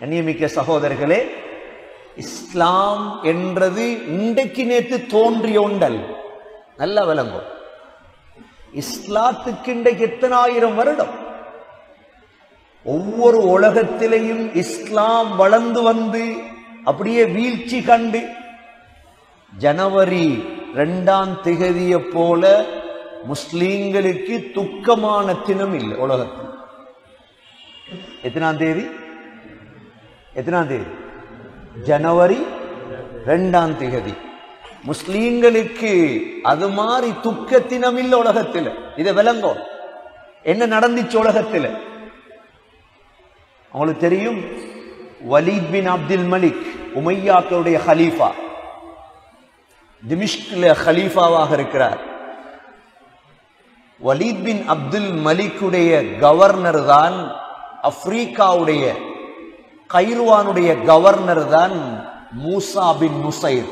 கண்ணியமிக்க சகோதரர்களே இஸ்லாம் என்றது இன்றைக்கு நேற்று தோன்றிய ஒன்றல் நல்ல விளங்கும் இஸ்லாத்துக்கு இன்றைக்கு எத்தனை ஆயிரம் வருடம்? ஒவ்வொரு உலகத்திலையும் இஸ்லாம் வளர்ந்து வந்து அப்படியே வீழ்ச்சி கண்டு ஜனவரி ரெண்டாம் திகதியை போல முஸ்லீம்களுக்கு துக்கமான தினம் இல்லை உலகத்தில். எத்தனாம் தேதி? எத்தனாம் தேதி? ஜனவரி ரெண்டாம் தேதி. முஸ்லீம்களுக்கு அது மாதிரி துக்க தினம் இல்லை உலகத்தில் இதை விளங்கும் என்ன நடந்துச்சு உலகத்தில்? அவங்களுக்கு தெரியும் வலீத் பின் அப்துல் மலிக் உமையாக்களுடைய ஹலீஃபா. திமிஷ்கில் ஹலீஃபாவாக இருக்கிறார். வலீத் பின் அப்துல் மலிக்குடைய கவர்னர் தான் ஆப்பிரிக்காவுடைய கைர்வானுடைய கவர்னர் தான் மூசா பின் நுசைர்.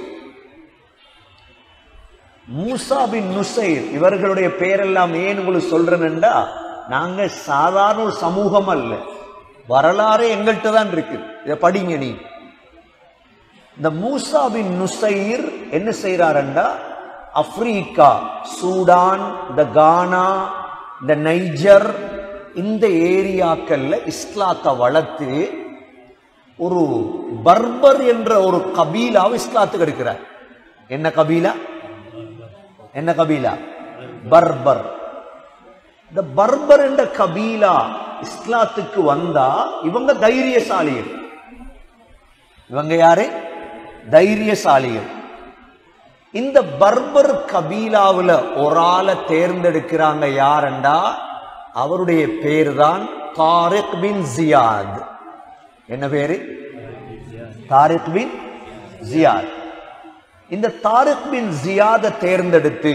மூசா பின் நுசைர் இவர்களுடைய பெயரெல்லாம் ஏன் உங்களுக்கு சொல்றேன்டா நாங்க சாதாரண ஒரு சமூகம் அல்ல. வரலாறு எங்கள்கிட்ட தான் இருக்கு. இதை படிங்க நீ. இந்த மூசா பின் நுசைர் என்ன செய்யறாருண்டா அப்ரிக்கா சூடான் இந்த கானா இந்த நைஜர் இந்த ஏரியாக்கள்ல இஸ்லாத்தை வளர்த்து ஒரு பர்பர் என்ற ஒரு கபீலாவை இஸ்லாத்துக்கு எடுக்கிறார் என்ன கபீலா? என்ன கபீலா? பர்பர். இந்த பர்பர் என்ற கபீலா இஸ்லாத்துக்கு வந்தா இவங்க தைரியசாலிகள். இவங்க யாரு? தைரியசாலிகள். இந்த பர்பர் கபீலாவில் ஒரு ஆளை தேர்ந்தெடுக்கிறாங்க யாரண்டா? அவருடைய பேர் தான் தாரிக் பின் ஜியாத் என்ன பேரு? தாரிக் பின் ஜியாத். இந்த தாரிக் பின் ஜியாதை தேர்ந்தெடுத்து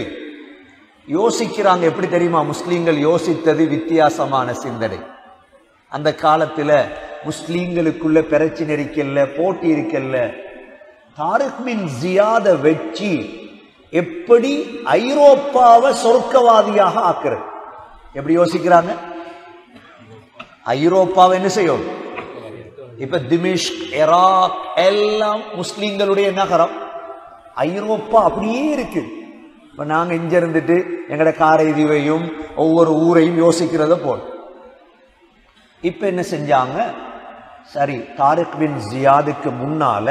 யோசிக்கிறாங்க எப்படி தெரியுமா? முஸ்லீம்கள் யோசித்தது வித்தியாசமான சிந்தனை. அந்த காலத்துல முஸ்லீம்களுக்குள்ள பிரச்சனை இருக்கல்ல போட்டி இருக்கல்ல. தாரிக் பின் ஜியாத வச்சு எப்படி ஐரோப்பாவை சொர்க்கவாதியாக ஆக்குறது? எப்படி யோசிக்கிறாங்க? ஐரோப்பாவை என்ன செய்யும்? இப்ப திமிஷ் இராக் எல்லாம் முஸ்லீம்களுடைய நகரம். ஐரோப்பா அப்படியே இருக்கு. இப்ப நாங்க இங்க இருந்துட்டு எங்கட காரைதீவையும் ஒவ்வொரு ஊரையும் யோசிக்கிறத போல். இப்ப என்ன செஞ்சாங்க? சரி தாரிக் பின் ஜியாதுக்கு முன்னால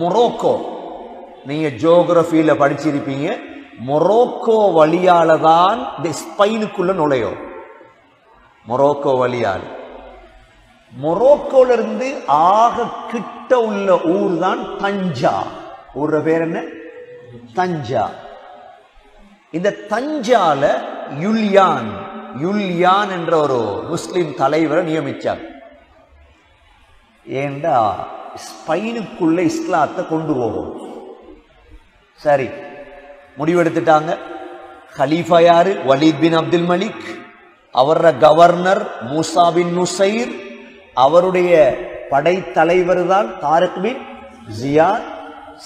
மொரோக்கோ நீங்க ஜியோகிரபியில படிச்சிருப்பீங்க மொரோக்கோ வழியால தான் இந்த ஸ்பெயினுக்குள்ள நுழையும். மொரோக்கோ வழியால். மொரோக்கோல இருந்து ஆக கிட்ட உள்ள ஊர் தான் தஞ்சா. ஊர்ற பேர் என்ன? தஞ்சா. இந்த தஞ்சால யுல்யான் யுல்யான் என்ற ஒரு முஸ்லிம் தலைவரை நியமிச்சார் ஏண்டா ஸ்பெயினுக்குள்ள இஸ்லாத்தை கொண்டு போகும்? சரி முடிவெடுத்துட்டாங்க. ஹலீஃபா யாரு? Walid bin Abdul Malik. அவர கவர்னர் மூசா பின் நுசைர். அவருடைய படைத்தலைவர் தான் தாரிக் பின் ஜியாத்.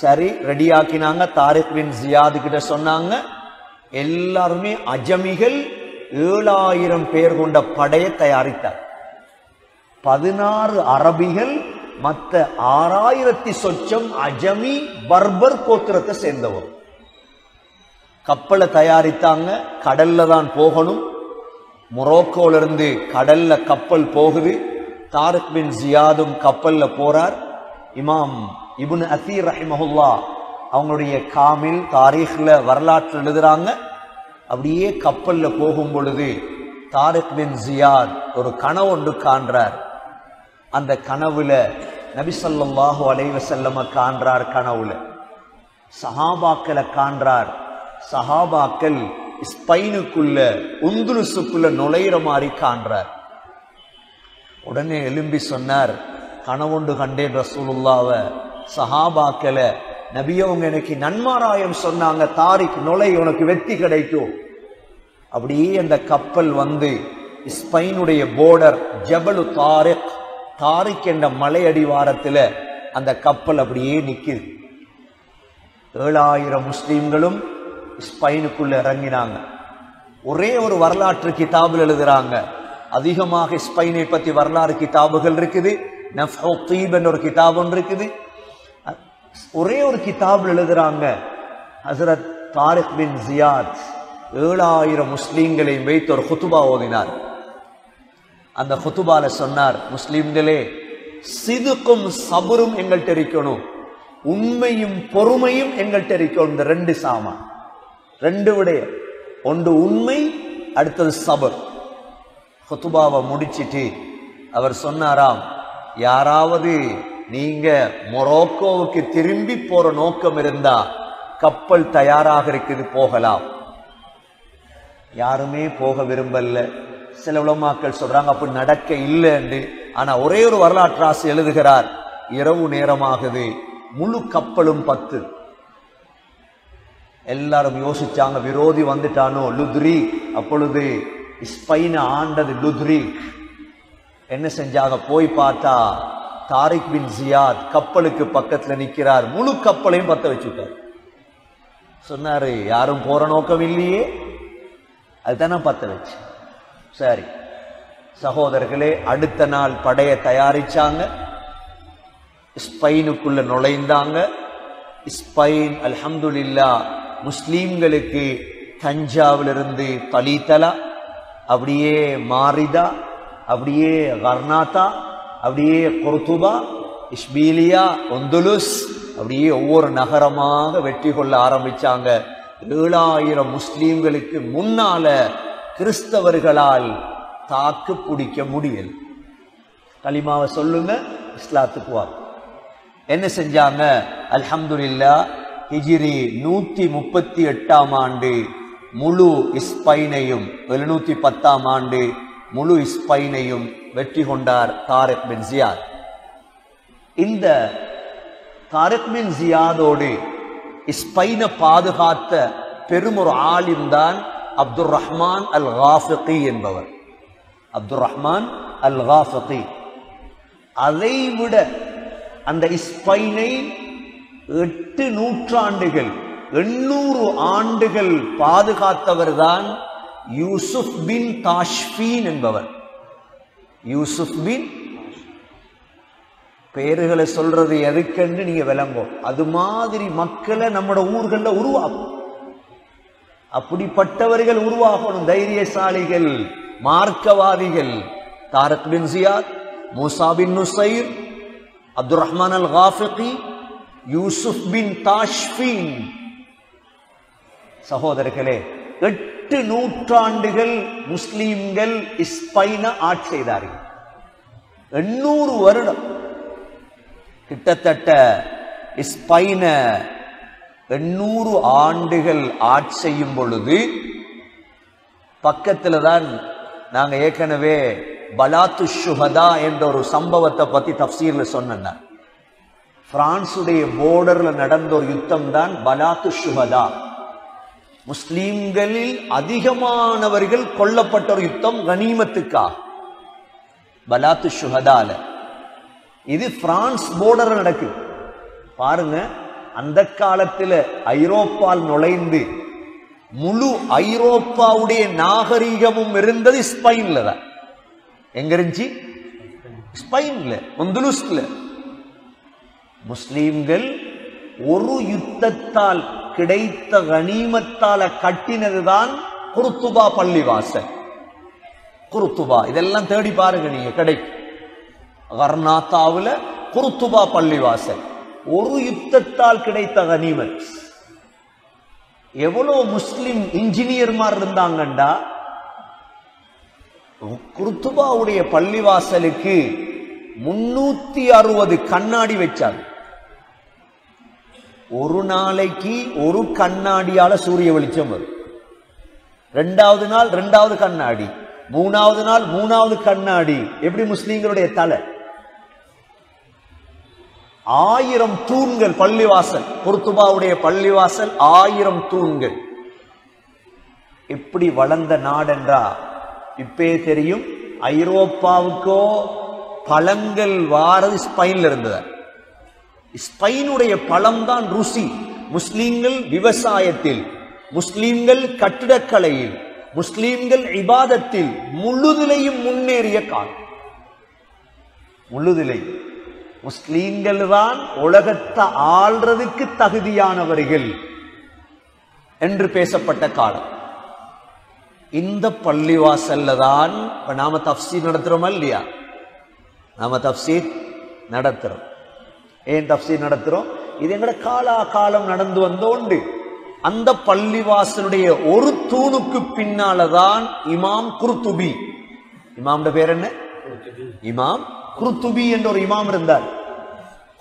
சரி ரெடி ஆக்கினாங்க தாரிக் பின் ஜியாது கிட்ட சொன்னாங்க எல்லாருமே அஜமிகள் ஏழாயிரம் பேர் கொண்ட படையை தயாரித்தார். பதினாறு அரபிகள் மற்ற ஆறாயிரத்தி சொச்சம் அஜமி பர்பர் கோத்திரத்தை சேர்ந்தவர். கப்பலை தயாரித்தாங்க கடல்ல தான் போகணும். மொரோக்கோல இருந்து கடல்ல கப்பல் போகுது. தாரக் பின் ஜியாதும் கப்பல்ல போறார். இமாம் இபுன் அசீர் ரஹிமஹுல்லா அவங்களுடைய காமில் தாரீഖ்ல வரலாற்று எழுதுறாங்க. அப்படியே கப்பல்ல போகும் பொழுது தாரக் பின் ஜியாத் ஒரு கனவு ஒன்று காண்றார். அந்த கனவுல நபி ஸல்லல்லாஹு அலைஹி வஸல்லம காண்றார் கனவுல. சஹாபாக்களை காண்றார். சஹாபாக்கள் ஸ்பெயினுக்குள்ள உந்துலுசுக்குள்ள நுழையிற மாதிரி காண்றார். உடனே எலும்பி சொன்னார் கனவுண்டு கண்டேன் ரசூலுல்லாவ. சஹாபாக்கல நபியவங்க எனக்கு நன்மாராயம் சொன்னாங்க தாரிக் நுழை உனக்கு வெற்றி கிடைக்கும். அப்படியே அந்த கப்பல் வந்து ஸ்பெயினுடைய போர்டர் ஜபலு தாரிக் தாரிக் என்ற மலை அடிவாரத்தில் அந்த கப்பல் அப்படியே நிற்குது ஏழாயிரம் முஸ்லீம்களும் ஸ்பெயினுக்குள்ள இறங்கினாங்க. ஒரே ஒரு வரலாற்று கிதாபில் எழுதுறாங்க அதிகமாக ஸ்பெயினை பற்றி வரலாறு கிதாபுகள் இருக்குது. நஃப்ஹு ஒரு கிதாப் ஒன்று இருக்குது. ஒரே ஒரு கிதாபில் எழுதுறாங்க ஹசரத் தாரிக் பின் ஜியாத் ஏழாயிரம் முஸ்லீம்களை வைத்து ஒரு குத்துபா ஓதினார். அந்த ஹுத்துபால சொன்னார் முஸ்லீம்களே சிதுக்கும் சபரும் எங்கள்கிட்ட இருக்கணும். உண்மையும் பொறுமையும் எங்கள்கிட்ட இருக்கணும். இந்த ரெண்டு சாமான். ரெண்டு விடயம். ஒன்று உண்மை அடுத்தது சபர். குத்துபாவை முடிச்சிட்டு அவர் சொன்னாராம் யாராவது நீங்க மொரோக்கோவுக்கு திரும்பி போற நோக்கம் இருந்தா கப்பல் தயாராக இருக்குது போகலாம். யாருமே போக விரும்பல. சில உலமாக்கள் சொல்றாங்க அப்படி நடக்க இல்லைன்னு. ஆனா ஒரே ஒரு வரலாற்றாசு எழுதுகிறார் இரவு நேரமாகுது முழு கப்பலும் பத்து. எல்லாரும் யோசிச்சாங்க விரோதி வந்துட்டானோ லுத்ரி? அப்பொழுது ஸ்பெயினை ஆண்டது லுத்ரிக் என்ன செஞ்சாங்க? போய் பார்த்தா தாரிக் பின் ஜியாத் கப்பலுக்கு பக்கத்தில் நிற்கிறார் முழு கப்பலையும் பத்த வச்சுட்டார். சொன்னாரு யாரும் போற நோக்கம் இல்லையே. அதுதான் நான் பத்த வச்சு. சரி. சகோதரர்களே அடுத்த நாள் படையை தயாரிச்சாங்க. ஸ்பெயினுக்குள்ள நுழைந்தாங்க. ஸ்பெயின் அல்ஹம்துலில்லா முஸ்லீம்களுக்கு தஞ்சாவிலிருந்து தலீத்தலா அப்படியே மாரிதா அப்படியே கர்நாத்தா அப்படியே குர்துபா இஸ்பீலியா ஒந்துலுஸ் அப்படியே ஒவ்வொரு நகரமாக வெற்றி கொள்ள ஆரம்பிச்சாங்க. ஏழாயிரம் முஸ்லீம்களுக்கு முன்னால கிறிஸ்தவர்களால் தாக்கு பிடிக்க முடியல். கலிமாவை சொல்லுங்க இஸ்லாத்துக்கு வா. என்ன செஞ்சாங்க? அல்ஹம்துல்லா ஹிஜிரி நூற்றி முப்பத்தி எட்டாம் ஆண்டு முழு இஸ்பைனையும் எழுநூத்தி பத்தாம் ஆண்டு முழு இஸ்பைனையும் வெற்றி கொண்டார் தாரக் பின் ஜியாத் இந்த தாரக் பின் ஜியாதோடு இஸ்பைனை பாதுகாத்த பெரும் ஒரு ஆலிம் தான் அப்துர் ரஹ்மான் அல் காஃபிகி என்பவர். அப்துர் ரஹ்மான் அல் காஃபிகி அதை விட அந்த இஸ்பைனை எட்டு நூற்றாண்டுகள் எண்ணூறு ஆண்டுகள் பாதுகாத்தவர் தான் யூசுப் பின் தாஷ்பீன் என்பவர். யூசுப் பின் பேருகளை சொல்றது எதுக்கென்று நீங்க விளங்கும் அது மாதிரி மக்களை நம்மட ஊர்களில் உருவாக்கும். அப்படிப்பட்டவர்கள் உருவாகணும் தைரியசாலிகள் மார்க்கவாதிகள். Tariq bin Ziyad Musa bin Nusair Abdul Rahman al Ghafiqi Yusuf bin Tashfin சகோதரர்களே எட்டு நூற்றாண்டுகள் முஸ்லீம்கள் இஸ்பைன ஆட்சி செய்தார்கள். எண்ணூறு வருடம் கிட்டத்தட்ட இஸ்பைன எண்ணூறு ஆண்டுகள் ஆட்சி செய்யும் பொழுது பக்கத்தில் தான் நாங்கள் ஏற்கனவே பலாத்து சுகதா என்ற ஒரு சம்பவத்தை பற்றி தப்சீரில் சொன்னேன் பிரான்சுடைய போர்டரில் நடந்த ஒரு யுத்தம் தான் பலாத்து சுகதா முஸ்லீம்களில் அதிகமானவர்கள் கொல்லப்பட்ட ஒரு யுத்தம் கனிமத்துக்காக. பலாத்து ஷுஹதால. இது பிரான்ஸ் போர்டர் நடக்குது. பாருங்க அந்த காலத்துல ஐரோப்பால் நுழைந்து முழு ஐரோப்பாவுடைய நாகரீகமும் இருந்தது ஸ்பெயின்ல தான். எங்க இருந்துச்சு? ஸ்பெயின்ல ஒந்துலுஸ்ல முஸ்லீம்கள் ஒரு யுத்தத்தால் கிடைத்த கனிமத்தால கட்டினதுதான் குருத்துபா பள்ளிவாசல். குருத்துபா இதெல்லாம் தேடி பாருங்க நீங்க கிடைக்கும். கர்நாத்தாவுல குருத்துபா பள்ளிவாசல். ஒரு யுத்தத்தால் கிடைத்த கனிமத். எவ்வளவு முஸ்லிம் இன்ஜினியர்மார் இருந்தாங்கண்டா? குருத்துபாவுடைய பள்ளிவாசலுக்கு முன்னூத்தி அறுபது கண்ணாடி வச்சாங்க. ஒரு நாளைக்கு ஒரு கண்ணாடியால சூரிய வெளிச்சம் வரும். ரெண்டாவது நாள் ரெண்டாவது கண்ணாடி மூணாவது நாள் மூணாவது கண்ணாடி. எப்படி முஸ்லீம்களுடைய தலை? ஆயிரம் தூண்கள் பள்ளிவாசல் பொருத்துபாவுடைய பள்ளிவாசல் ஆயிரம் தூண்கள். எப்படி வளர்ந்த நாடென்றா? இப்பே தெரியும் ஐரோப்பாவுக்கோ பழங்கள் வாரது ஸ்பெயின்ல இருந்தது. ஸ்பெயினுடைய பழம் தான் ருசி. முஸ்லீம்கள் விவசாயத்தில் முஸ்லீம்கள் கட்டிடக்கலையில் முஸ்லீம்கள் இபாதத்தில் முழுதிலையும் முன்னேறிய காலம். முழுதிலை. முஸ்லீம்கள் தான் உலகத்தை ஆள்றதுக்கு தகுதியானவர்கள் என்று பேசப்பட்ட காலம். இந்த பள்ளிவாசல்ல தான் இப்ப நாம தப்சி நடத்துறோமா இல்லையா? நாம தப்சி நடத்துறோம். ஏன் தப்சீர் நடத்துறோம்? இது எங்கட காலா காலம் நடந்து வந்தோண்டு அந்த பள்ளிவாசலுடைய ஒரு தூணுக்கு பின்னாலதான் இமாம் குருத்துபி இமாம்ட பேர் என்ன? இமாம் குருத்துபி என்ற ஒரு இமாம் இருந்தார்.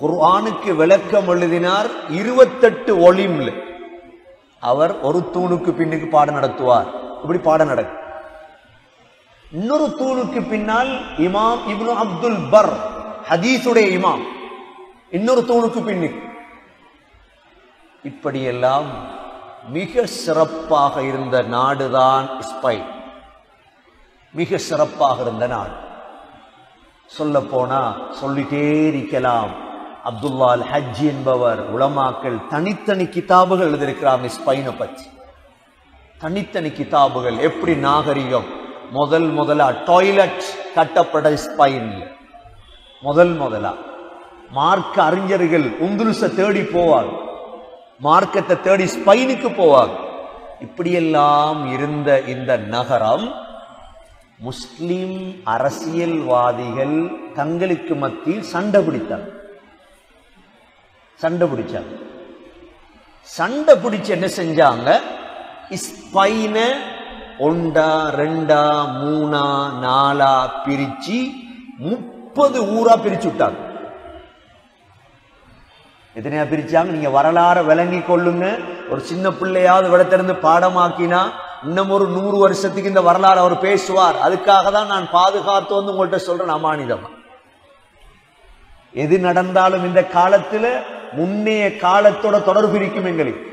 குர்ஆனுக்கு விளக்கம் எழுதினார் இருபத்தெட்டு ஒளிம்ல அவர் ஒரு தூணுக்கு பின்னுக்கு பாடம் நடத்துவார். இப்படி பாடம் நடக்கும் இன்னொரு தூணுக்கு பின்னால் இமாம் இப்னு அப்துல் பர் ஹதீஸுடைய இமாம். இன்னொரு தூணுக்கு இப்படியெல்லாம் மிக சிறப்பாக இருந்த நாடுதான் ஸ்பைன் மிக சிறப்பாக இருந்த நாடு. சொல்ல போனா சொல்லிட்டே இருக்கலாம். அப்துல்லா அல் ஹஜ் என்பவர் உலமாக்கள் தனித்தனி கிதாபுகள் எழுதியிருக்கிறாங்க ஸ்பைனை பற்றி. தனித்தனி கிதாபுகள் எப்படி நாகரிகம்? முதல் முதலா டாய்லெட் கட்டப்பட ஸ்பைன் முதல் முதலா. மார்க்க அறிஞர்கள் உந்துலுச தேடி போவாங்க மார்க்கத்தை தேடி ஸ்பெயினுக்கு போவார். இப்படியெல்லாம் இருந்த இந்த நகரம் முஸ்லிம் அரசியல்வாதிகள் தங்களுக்கு மத்தியில் சண்டை பிடித்தாங்க சண்டை பிடிச்சாங்க சண்டை பிடிச்சு என்ன செஞ்சாங்க? ஸ்பைனை ஒண்டா ரெண்டா மூணா நாலா பிரிச்சு முப்பது ஊரா பிரிச்சு விட்டாங்க. எத்தனையா பிரிச்சாங்க நீங்க வரலாறு விளங்கி கொள்ளுங்க. ஒரு சின்ன பிள்ளையாவது விடத்திலிருந்து பாடமாக்கினா இன்னும் ஒரு நூறு வருஷத்துக்கு இந்த வரலாறு அவர் பேசுவார். அதுக்காக தான் நான் பாதுகாத்து வந்து உங்கள்கிட்ட சொல்றேன் அமானிதமா. எது நடந்தாலும் இந்த காலத்துல முன்னைய காலத்தோட தொடர்பு இருக்கும் எங்களுக்கு.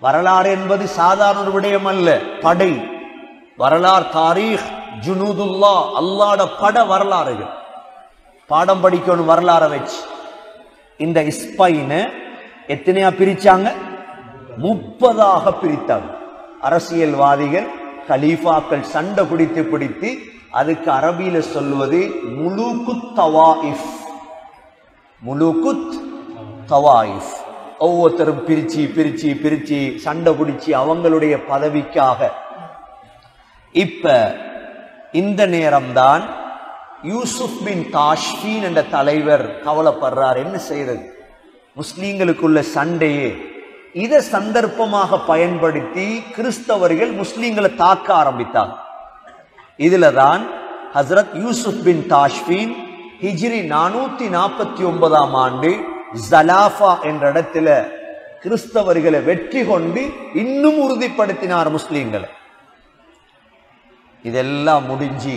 வரலாறு என்பது சாதாரண ஒரு விடயம் அல்ல படை. வரலாறு தாரீஹ் ஜுனூதுல்லா அல்லாட பட வரலாறுகள். பாடம் படிக்கணும் வரலாறை வச்சு. இந்த இஸ்பைன எத்தனையா பிரிச்சாங்க? முப்பதாக பிரித்தாங்க. அரசியல்வாதிகள் கலீஃபாக்கள் சண்டை பிடித்து பிடித்து அதுக்கு அரபியில சொல்லுவது முழுகுத் தவாயிஃப். முழுகுத் தவாயிஃப். ஒவ்வொருத்தரும் பிரிச்சு பிரிச்சு பிரிச்சு சண்டை பிடிச்சு அவங்களுடைய பதவிக்காக. இப்ப இந்த நேரம்தான் யூசுப் பின் தாஷ்பீன் என்ற தலைவர் கவலைப்படுறார். என்ன செய்யறது முஸ்லீம்களுக்குள்ள சண்டையே. இதை சந்தர்ப்பமாக பயன்படுத்தி கிறிஸ்தவர்கள் முஸ்லீம்களை தாக்க ஆரம்பித்தார் இதுல தான் ஹசரத் யூசுப் பின் தாஷ்பீன் ஹிஜ்ரி நானூத்தி நாற்பத்தி ஒன்பதாம் ஆண்டு ஜலாஃபா என்ற இடத்துல கிறிஸ்தவர்களை வெற்றி கொண்டு இன்னும் உறுதிப்படுத்தினார் முஸ்லீம்களை. இதெல்லாம் முடிஞ்சு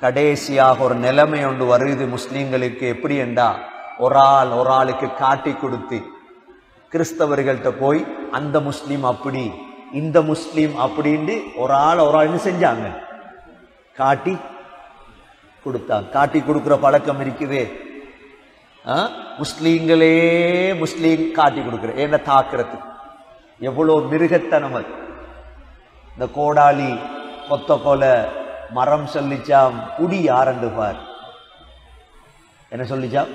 கடைசியாக ஒரு நிலைமை ஒன்று வருது முஸ்லீம்களுக்கு. எப்படி என்றா ஒரு ஆள் ஒரு ஆளுக்கு காட்டி கொடுத்து கிறிஸ்தவர்கள்ட்ட போய் அந்த முஸ்லீம் அப்படி இந்த முஸ்லீம் அப்படின்ட்டு ஒரு ஆள் ஒரு ஆள்னு செஞ்சாங்க? காட்டி கொடுத்தாங்க காட்டி கொடுக்குற பழக்கம் இருக்குது. ஆ? முஸ்லீம்களே முஸ்லீம் காட்டி கொடுக்குற என்ன தாக்குறது? எவ்வளோ மிருகத்தனம் அது. இந்த கோடாலி கொத்த கொலை மரம் சொல்லிச்சாம் குடி யாரண்டு பார். என்ன சொல்லிச்சாம்?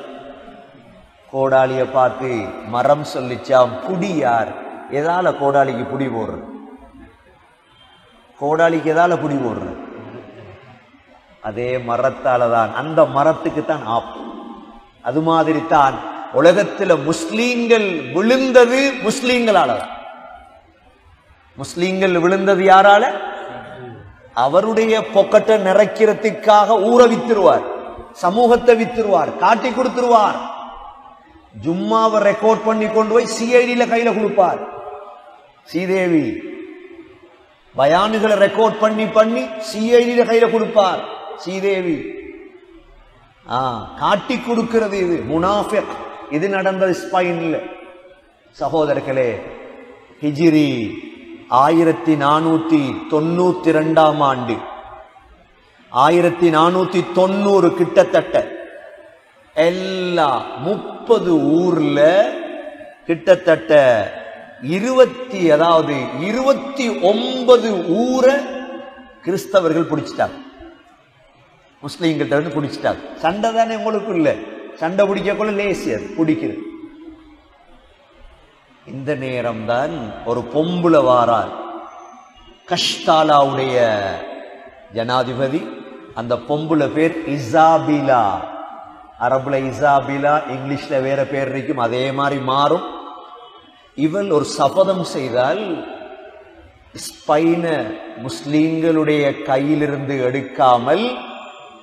கோடாலிய பார்த்து மரம் சொல்லிச்சாம் புடி யார்? எதால கோடாலிக்கு புடி போடுறது? கோடாலிக்கு எதால புடி போடுறது? அதே மரத்தால தான் அந்த மரத்துக்கு தான் ஆப். அது மாதிரி தான் உலகத்துல முஸ்லீம்கள் விழுந்தது முஸ்லீம்களால தான் முஸ்லீம்கள் விழுந்தது யாரால? அவருடைய பொக்கட்டை நிறைக்கிறதுக்காக ஊற வித்துருவார் சமூகத்தை வித்துருவார் காட்டி கொடுத்துருவார். ஜும்மாவை ரெக்கார்ட் பண்ணி கொண்டு போய் சிஐடியில கையில கொடுப்பார். ஸ்ரீதேவி பயானுகளை ரெக்கார்ட் பண்ணி பண்ணி சிஐடியில கையில கொடுப்பார். ஸ்ரீதேவி ஆ காட்டி கொடுக்கிறது இது முனாஃபிக். இது நடந்தது ஸ்பைன்ல. சகோதரர்களே ஹிஜிரி. ஆயிரத்தி நானூத்தி தொண்ணூத்தி ரெண்டாம் ஆண்டு. ஆயிரத்தி நானூத்தி தொண்ணூறு கிட்டத்தட்ட. எல்லா முப்பது ஊர்ல கிட்டத்தட்ட இருபத்தி அதாவது இருபத்தி ஒன்பது ஊரை கிறிஸ்தவர்கள் பிடிச்சிட்டாங்க. முஸ்லீம்கிட்ட வந்து பிடிச்சிட்டாங்க. சண்டை தானே உங்களுக்கு இல்லை சண்டை பிடிக்கக்குள்ள லேசி அது பிடிக்கிறது. இந்த நேரம்தான் ஒரு பொம்புல வாரார். கஷ்டாலாவுடைய ஜனாதிபதி அந்த பொம்புல பேர் இசாபிலா. அரபுல இசாபிலா இங்கிலீஷ்ல வேற பேர் இருக்கும் அதே மாதிரி மாறும். இவள் ஒரு சபதம் செய்தால் ஸ்பைன முஸ்லீம்களுடைய கையிலிருந்து எடுக்காமல்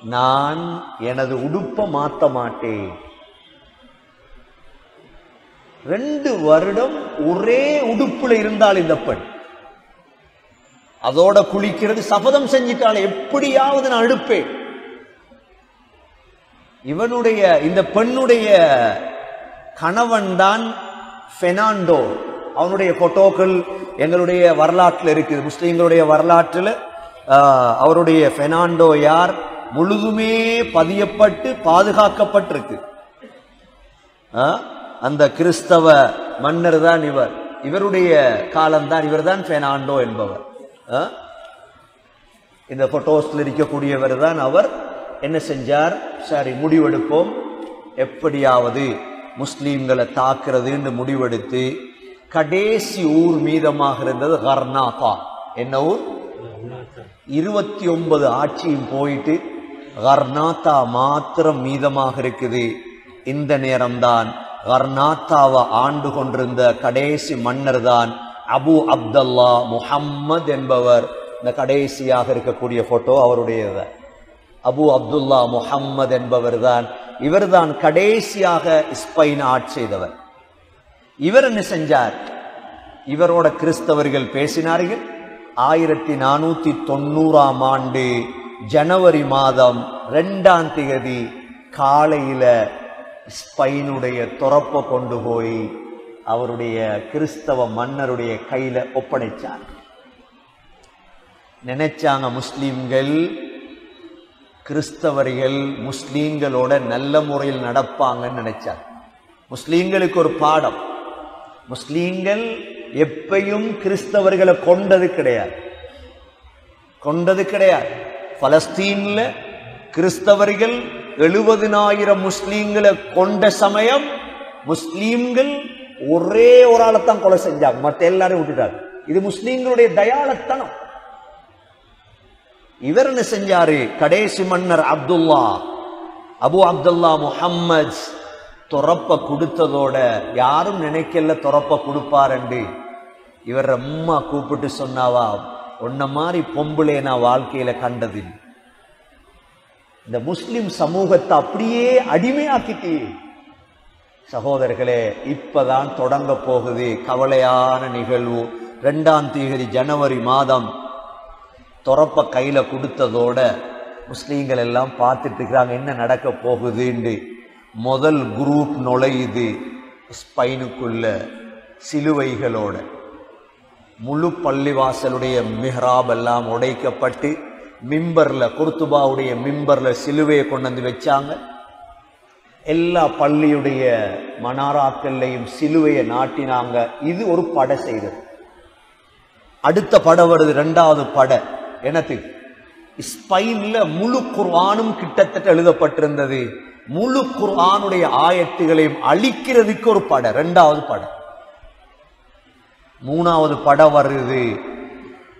நான் எனது உடுப்ப மாற்ற மாட்டேன். ரெண்டு வருடம் ஒரே உடுப்புல இருந்தால் இந்த பெண். அதோட குளிக்கிறது சபதம் செஞ்சிட்டாள் எப்படியாவது நான் எடுப்பேன். இவனுடைய இந்த பெண்ணுடைய கணவன் தான் பெர்னாண்டோ. அவனுடைய கொட்டோக்கள் எங்களுடைய வரலாற்றில் இருக்குது. முஸ்லீம்களுடைய வரலாற்றில் ஆஹ், அவருடைய பெர்னாண்டோ யார்? முழுதுமே பதியப்பட்டு பாதுகாக்கப்பட்டிருக்கு. அந்த கிறிஸ்தவ மன்னர் தான் இவர். இவருடைய காலம்தான் இவர்தான் பெர்னாண்டோ என்பவர். ஆ? இந்த போட்டோஸ்ல இருக்கக்கூடியவர் தான் அவர். என்ன செஞ்சார்? சரி முடிவெடுப்போம். எப்படியாவது முஸ்லீம்களை தாக்குறதுன்னு முடிவெடுத்து கடைசி ஊர் மீதமாக இருந்தது கர்நாகா என்ன ஊர்? இருபத்தி ஒன்பது ஆட்சியும் போயிட்டு கர்நாத்தா மாத்திரம் மீதமாக இருக்குது. இந்த நேரம்தான் கர்நாத்தாவை ஆண்டு கொண்டிருந்த கடைசி மன்னர் தான் அபு அப்தல்லா முஹம்மது என்பவர். இந்த கடைசியாக இருக்கக்கூடிய போட்டோ அவருடையது. அபு அப்துல்லா முஹம்மது என்பவர் தான் இவர்தான் கடைசியாக ஸ்பெயின் ஆட் செய்தவர். இவர் என்ன செஞ்சார்? இவரோட கிறிஸ்தவர்கள் பேசினார்கள். ஆயிரத்தி நானூத்தி தொண்ணூறாம் ஆண்டு ஜனவரி மாதம் ரெண்டாம் தேதி காலையில ஸ்பெயினுடைய துறப்பை கொண்டு போய் அவருடைய கிறிஸ்தவ மன்னருடைய கையில் ஒப்படைச்சார். நினைச்சாங்க முஸ்லீம்கள் கிறிஸ்தவர்கள் முஸ்லீம்களோட நல்ல முறையில் நடப்பாங்கன்னு நினைச்சாங்க. முஸ்லீம்களுக்கு ஒரு பாடம். முஸ்லீம்கள் எப்பையும் கிறிஸ்தவர்களை கொண்டது கிடையாது. கொண்டது கிடையாது. பலஸ்தீனில் கிறிஸ்தவர்கள் எழுபதினாயிரம் முஸ்லீம்களை கொண்ட சமயம் முஸ்லீம்கள் ஒரே ஒரு ஆளைத்தான் கொலை செஞ்சாங்க. மற்ற எல்லாரையும் விட்டுட்டாங்க. இது முஸ்லீம்களுடைய தயாளத்தனம். இவர் என்ன செஞ்சாரு? கடைசி மன்னர் அப்துல்லா அபு அப்துல்லா முஹம்மத் துறப்ப கொடுத்ததோட யாரும் நினைக்கல துறப்ப கொடுப்பாருண்டு இவர் அம்மா கூப்பிட்டு சொன்னாவா உன்ன மாதிரி பொம்பளை நான் வாழ்க்கையில கண்டதில்லை. இந்த முஸ்லிம் சமூகத்தை அப்படியே அடிமையாக்கிட்டு. சகோதரர்களே இப்பதான் தொடங்க போகுது கவலையான நிகழ்வு. ரெண்டாம் தேதி ஜனவரி மாதம் துறப்ப கையில கொடுத்ததோட முஸ்லீம்கள் எல்லாம் பார்த்துட்டு இருக்கிறாங்க என்ன நடக்க போகுதுன்னு முதல் குரூப் நுழையுது ஸ்பைனுக்குள்ள சிலுவைகளோட. முழு பள்ளிவாசலுடைய மிஹ்ராப் எல்லாம் உடைக்கப்பட்டு மிம்பர்ல குர்துபாவுடைய மிம்பர்ல சிலுவையை கொண்டு வந்து வச்சாங்க. எல்லா பள்ளியுடைய மனாராக்கள்லையும் சிலுவையை நாட்டினாங்க. இது ஒரு படை செய்தது. அடுத்த படம் வருது ரெண்டாவது படை. என்னத்துக்கு ஸ்பெயின்ல முழு குர்வானும் கிட்டத்தட்ட எழுதப்பட்டிருந்தது. முழு குர்ஆனுடைய ஆயத்துகளையும் அழிக்கிறதுக்கு ஒரு படை ரெண்டாவது படம் மூணாவது படம் வருது.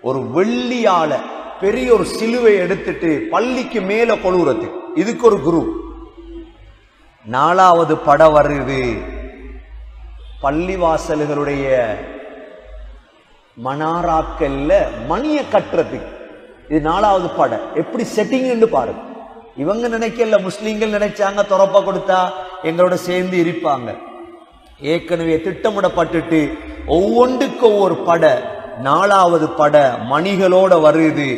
ஒரு வெள்ளியால பெரிய ஒரு சிலுவை எடுத்துட்டு பள்ளிக்கு மேல கொழுவுறது இதுக்கு ஒரு குரு. நாலாவது படம் வருது. பள்ளிவாசல்களுடைய மனாராக்கல்ல மணிய கட்டுறதுக்கு இது நாலாவது படம் எப்படி செட்டிங்னு பாருங்க இவங்க நினைக்கல முஸ்லீம்கள் நினைச்சாங்க துறப்ப கொடுத்தா எங்களோட சேர்ந்து இருப்பாங்க. ஏற்கனவே திட்டமிடப்பட்டுட்டு ஒவ்வொன்றுக்கு ஒவ்வொரு பட நாலாவது பட மணிகளோட வருது.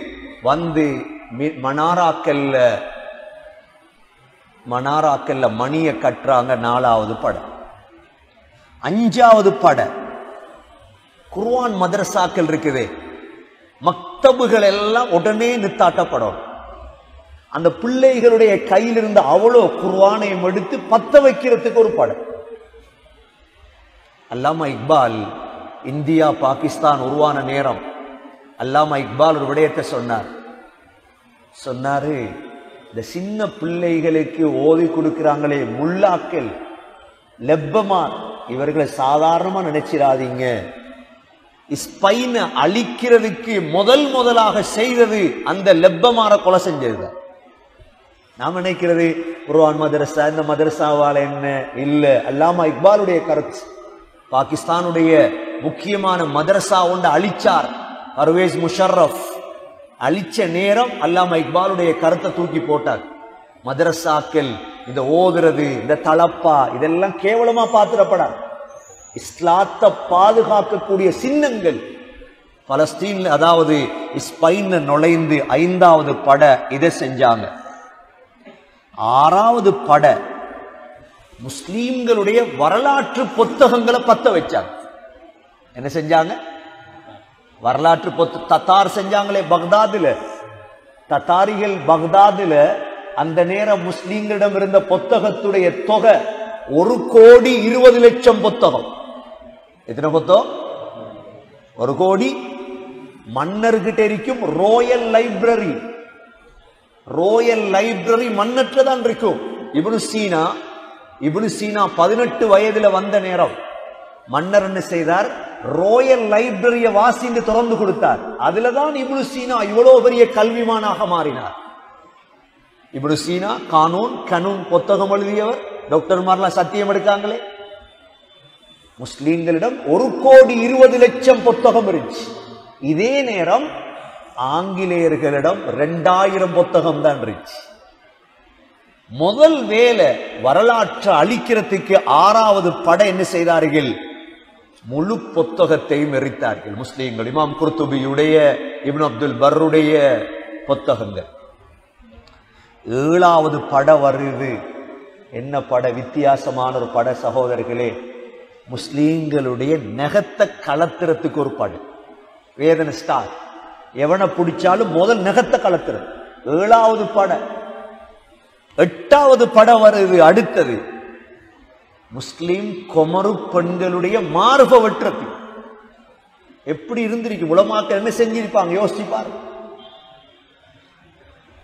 வந்து மி- மனாராக்கல்ல மனாராக்கல்ல மணிய கட்டுறாங்க நாலாவது படம் அஞ்சாவது பட. குர்வான் மதரசாக்கள் இருக்குதே. மக்தபுகள் எல்லாம் உடனே நித்தாட்டப்படும். அந்த பிள்ளைகளுடைய கையில் இருந்த அவ்வளோ குர்வானையும் எடுத்து பத்த வைக்கிறதுக்கு ஒரு படம் அல்லாமா இக்பால் இந்தியா பாகிஸ்தான் உருவான நேரம். அல்லாமா இக்பால் ஒரு விடயத்தை சொன்னார். சொன்னாரு இந்த சின்ன பிள்ளைகளுக்கு ஓதி கொடுக்கிறாங்களே முல்லாக்கள் லெப்பமான் இவர்களை சாதாரணமா நினைச்சிடாதீங்க ஸ்பைனை அழிக்கிறதுக்கு முதல் முதலாக செய்தது அந்த லெப்பமாற கொலை செஞ்சது நாம் நினைக்கிறது குர்வான் மதரசா இந்த மதரசாவால் என்ன? இல்லை அல்லாமா இக்பாலுடைய கருத்து பாகிஸ்தானுடைய முக்கியமான மதரசா ஒன்று அழிச்சார். பர்வேஸ் முஷர்ரஃப் அழிச்ச நேரம் அல்லாமா இக்பாலுடைய கருத்தை தூக்கி போட்டார். மதரசாக்கள் இந்த ஓதுறது இந்த தளப்பா இதெல்லாம் கேவலமா பாத்திரப்படாது. இஸ்லாத்தை பாதுகாக்கக்கூடிய சின்னங்கள். பலஸ்தீன்ல அதாவது ஸ்பெயின்ல நுழைந்து ஐந்தாவது பட இதை செஞ்சாங்க. ஆறாவது பட முஸ்லீம்களுடைய வரலாற்று புத்தகங்களை பத்த வச்சாங்க. என்ன செஞ்சாங்க? வரலாற்று பொத்து தத்தார் செஞ்சாங்களே பக்தாதில். தத்தாரிகள் பக்தாதில் அந்த நேரம் முஸ்லீம்களிடம் இருந்த புத்தகத்துடைய தொகை ஒரு கோடி இருபது லட்சம் புத்தகம். எத்தனை புத்தகம் ஒரு கோடி. மன்னர்கிட்ட இருக்கும் ரோயல் லைப்ரரி ரோயல் லைப்ரரி மன்னற்றதான் இருக்கும். இவனு சீனா இவனு சீனா பதினெட்டு வயதுல வந்த நேரம். மன்னர் என்ன செய்தார்? ரோயல் லைப்ரரிய வாசிந்து திறந்து கொடுத்தார். அதுலதான் இப்னு சீனா இவ்வளவு பெரிய கல்விமானாக மாறினார். இப்னு சீனா கானூன் கனூன் புத்தகம் எழுதியவர். டாக்டர்மார்லாம் சத்தியம் எடுக்காங்களே. முஸ்லீம்களிடம் ஒரு கோடி இருபது லட்சம் புத்தகம் இருந்துச்சு. இதே நேரம் ஆங்கிலேயர்களிடம் ரெண்டாயிரம் புத்தகம் தான் இருந்துச்சு. முதல் வேலை வரலாற்றை அழிக்கிறதுக்கு ஆறாவது படை என்ன செய்தார்கள்? முழு புத்தகத்தையும் எரித்தார்கள். முஸ்லீம்கள் இமாம் குர்துபியுடைய இப்னு அப்துல் பர்ருடைய புத்தகங்கள். ஏழாவது பட வருது என்ன பட? வித்தியாசமான ஒரு பட சகோதரர்களே. முஸ்லீம்களுடைய நெகத்தை கலத்துறதுக்கு ஒரு படம் வேதனை ஸ்டார் எவனை பிடிச்சாலும் முதல் நெகத்தை கலத்துறது ஏழாவது படம் எட்டாவது படம் வருது அடுத்தது. முஸ்லீம் கொமரு பெண்களுடைய மார்ப எப்படி இருந்திருக்கு? உலமாக்கள் என்ன செஞ்சிருப்பாங்க? யோசிச்சு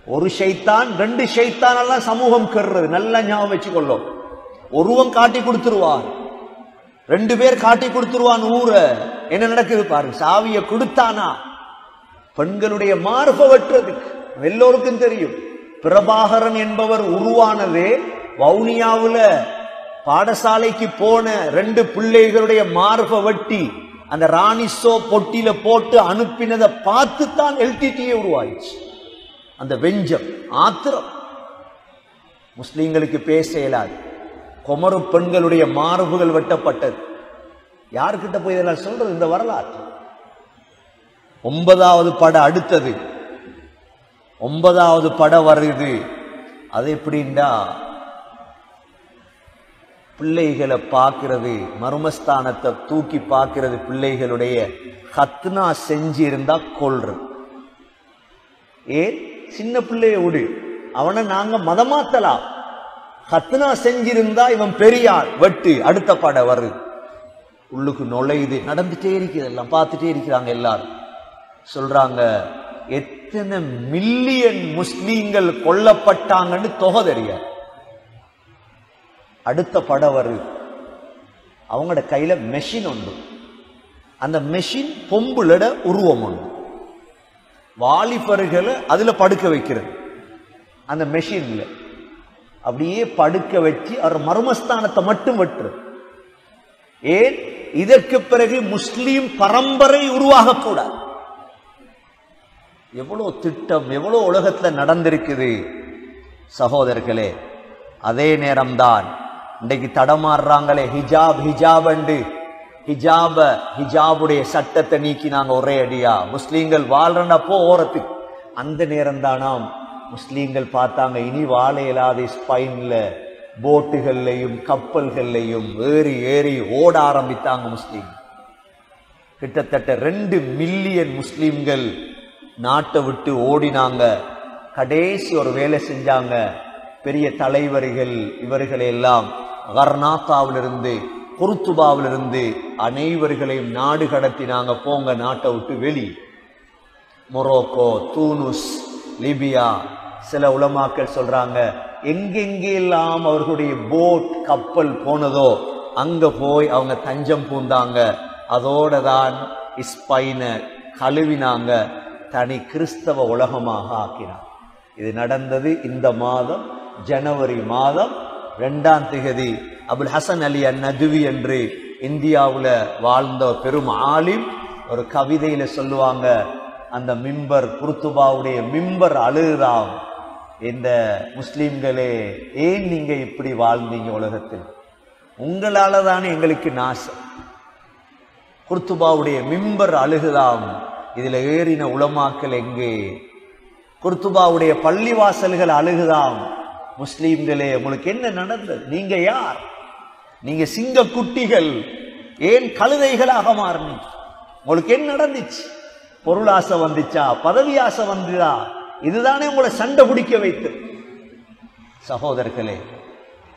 ஒரு ஷைத்தான் ரெண்டு ஷைத்தான் எல்லாம் சமூகம் கெடுறது. நல்லா ஞாபகம் வச்சுக்கொள்ளும். ஒருவன் காட்டி கொடுத்துருவான். ரெண்டு பேர் காட்டி கொடுத்துருவான் ஊரை. என்ன நடக்குது பாரு? சாவியை கொடுத்தானா? பெண்களுடைய மார்ப எல்லோருக்கும் தெரியும். பிரபாகரன் என்பவர் உருவானதே வவுனியாவில் பாடசாலைக்கு போன ரெண்டு பிள்ளைகளுடைய மார்ப வெட்டி அந்த ராணிசோ பொட்டியில போட்டு அனுப்பினதை பார்த்து தான் எல்டிடிஏ உருவாயிடுச்சு. அந்த வெஞ்சம் ஆத்திரம். முஸ்லீம்களுக்கு பேச இயலாது. குமரு பெண்களுடைய மார்புகள் வெட்டப்பட்டது. யாருக்கிட்ட போய் இதெல்லாம் சொல்றது? இந்த வரலாற்று ஒன்பதாவது படம் அடுத்தது. ஒன்பதாவது படம் வருது. அது எப்படின்னா பிள்ளைகளை பார்க்கறது மர்மஸ்தானத்தை தூக்கி பார்க்கறது பிள்ளைகளுடைய ஹத்னா செஞ்சு இருந்தா கொள்றது ஏன்? சின்ன பிள்ளைய விடு. அவனை நாங்க மதமாத்தலாம் ஹத்னா செஞ்சிருந்தா இவன் பெரியார். வெட்டு அடுத்த பட வருது. உள்ளுக்கு நுழையுது. நடந்துட்டே இருக்குது. எல்லாம் பார்த்துட்டே இருக்கிறாங்க எல்லாரும். சொல்றாங்க எத்தனை மில்லியன் முஸ்லீம்கள் கொல்லப்பட்டாங்கன்னு தொகை தெரியாது. அடுத்த படம் வருது அவங்களோட கையில மெஷின் உண்டு. அந்த மெஷின் பொம்புலட உருவம் உண்டு. வாலிபர்களை அதுல படுக்க வைக்கிறது. அந்த மெஷின்ல அப்படியே படுக்க வச்சு அவர் மர்மஸ்தானத்தை மட்டும் வெட்டுறது. ஏன்? இதற்கு பிறகு முஸ்லீம் பரம்பரை உருவாகக்கூடாது எவ்வளோ திட்டம் எவ்வளோ உலகத்துல நடந்திருக்குது? சகோதரர்களே அதே நேரம்தான் இன்றைக்கு தடமாறுறாங்களே. ஹிஜாப் ஹிஜாப் அண்டு. ஹிஜாப ஹிஜாபுடைய சட்டத்தை நீக்கினாங்க ஒரே அடியா. முஸ்லீம்கள் வாழ்றனப்போ ஓரத்துக்கு. அந்த நேரம் தானாம் முஸ்லீம்கள் பார்த்தாங்க இனி வாழ இயலாத போட்டுகள்லையும் கப்பல்கள்லையும் ஏறி ஏறி ஓட ஆரம்பித்தாங்க முஸ்லீம். கிட்டத்தட்ட ரெண்டு மில்லியன் முஸ்லீம்கள் நாட்டை விட்டு ஓடினாங்க. கடைசி ஒரு வேலை செஞ்சாங்க. பெரிய தலைவர்கள் இவர்களெல்லாம் கர்நாத்தாவிலிருந்து குருத்துபாவிலிருந்து அனைவர்களையும் நாடு கடத்தி நாங்கள் போங்க நாட்டை விட்டு வெளி. மொரோக்கோ தூனுஸ் லிபியா சில உலமாக்கள் சொல்றாங்க எங்கெங்கெல்லாம் அவர்களுடைய போட் கப்பல் போனதோ அங்க போய் அவங்க தஞ்சம் பூந்தாங்க. அதோட தான் இஸ்பைனை கழுவினாங்க தனி கிறிஸ்தவ உலகமாக ஆக்கினார் இது நடந்தது இந்த மாதம் ஜனவரி மாதம் ரெண்டாம் திகதி அபுல் ஹசன் அலி அந்நதுவி என்று இந்தியாவில் வாழ்ந்த பெரும் ஆலிம். ஒரு கவிதையில் சொல்லுவாங்க அந்த மிம்பர் குருத்துபாவுடைய மிம்பர் அழுகுதாம் இந்த முஸ்லீம்களே ஏன் நீங்கள் இப்படி வாழ்ந்தீங்க உலகத்தில்? உங்களால் தானே எங்களுக்கு நாசம். குர்துபாவுடைய மிம்பர் அழுகுதாம் இதில் ஏறின உளமாக்கல் எங்கே? குர்துபாவுடைய பள்ளிவாசல்கள் அழுகுதாம் முஸ்லீம்களே உங்களுக்கு என்ன நடந்தது? நீங்க யார்? நீங்க சிங்க குட்டிகள். ஏன் கழுதைகளாக மாறினீங்க? உங்களுக்கு என்ன நடந்துச்சு? பொருளாசை வந்துச்சா? பதவி ஆசை வந்துதா? இதுதானே உங்களை சண்டை பிடிக்க வைத்து. சகோதரர்களே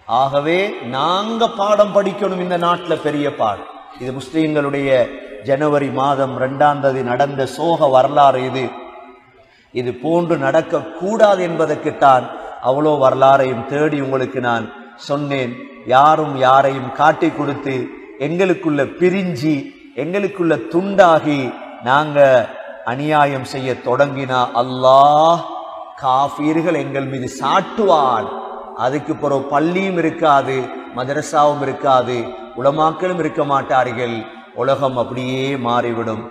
ஆகவே நாங்க பாடம் படிக்கணும் இந்த நாட்டில் பெரிய பாடம் இது முஸ்லீம்களுடைய ஜனவரி மாதம் ரெண்டாம் தேதி நடந்த சோக வரலாறு இது. இது போன்று நடக்கக்கூடாது என்பதற்குத்தான் அவ்வளோ வரலாறையும் தேடி உங்களுக்கு நான் சொன்னேன். யாரும் யாரையும் காட்டி கொடுத்து எங்களுக்குள்ள பிரிஞ்சு எங்களுக்குள்ள துண்டாகி நாங்க அநியாயம் செய்ய தொடங்கினா அல்லாஹ் காஃபீர்கள் எங்கள் மீது சாட்டுவான். அதுக்கு பிறகு பள்ளியும் இருக்காது மதரசாவும் இருக்காது உளமாக்களும் இருக்க மாட்டார்கள். உலகம் அப்படியே மாறிவிடும்.